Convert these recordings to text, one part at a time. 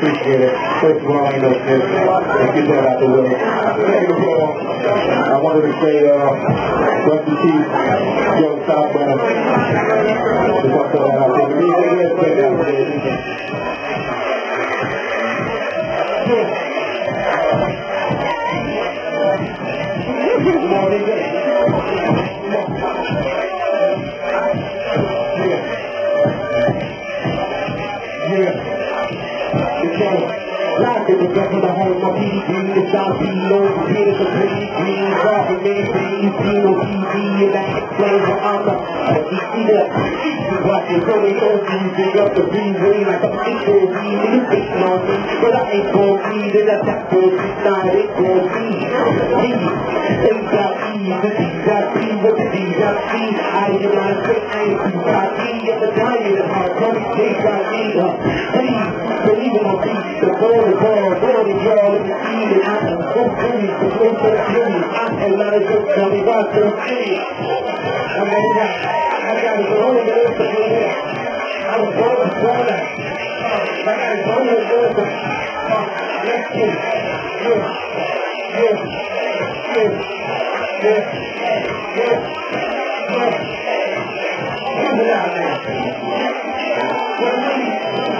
Appreciate it. First of all, I know Smith. Let's get that out the way. I wanted to say, uh, rest in peace, Joe Southbound. To throw that out there. But yeah, let's get that out there. Rapping the rest of the home of PDP, the South P, low, the pretty green, rapping me, green, Pino, TV, and that explains the honor. But we see the pieces watching, so they don't use it up the freeway like a weed, and you think on me, but I ain't gon' breathe, and that's that bullshit, nah, ain't gon' be. Me, they got me, the D got P, what the D got C, I am not quick, I ain't too cocky, at the and how come they got me, uh, please, venivano visto poi poi buoni giorni con Cristo, con persone anche la responsabilità con Cristo la verità magari se uno deve essere ancora buona magari Io uno deve essere metti yes yes yes yes yes yes guardate guardate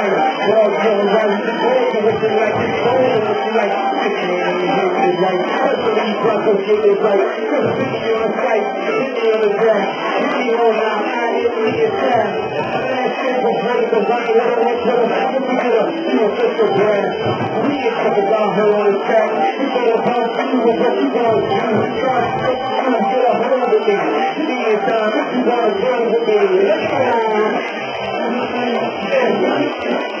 Well, you're right, all the looking like, all the looking like, Christian hate is right, hopefully Brussels shit is right, cause I think you're a fight, hit me on the ground, hit me on my eye, hit me in town. Last year was one of the right, what I want to the fucking leader, you a fiscal brand. We get covered down here on his back, you got a bomb, you a what you want, you try to get a hold of me, see you time, you wanna deal with me, let's go. Yeah.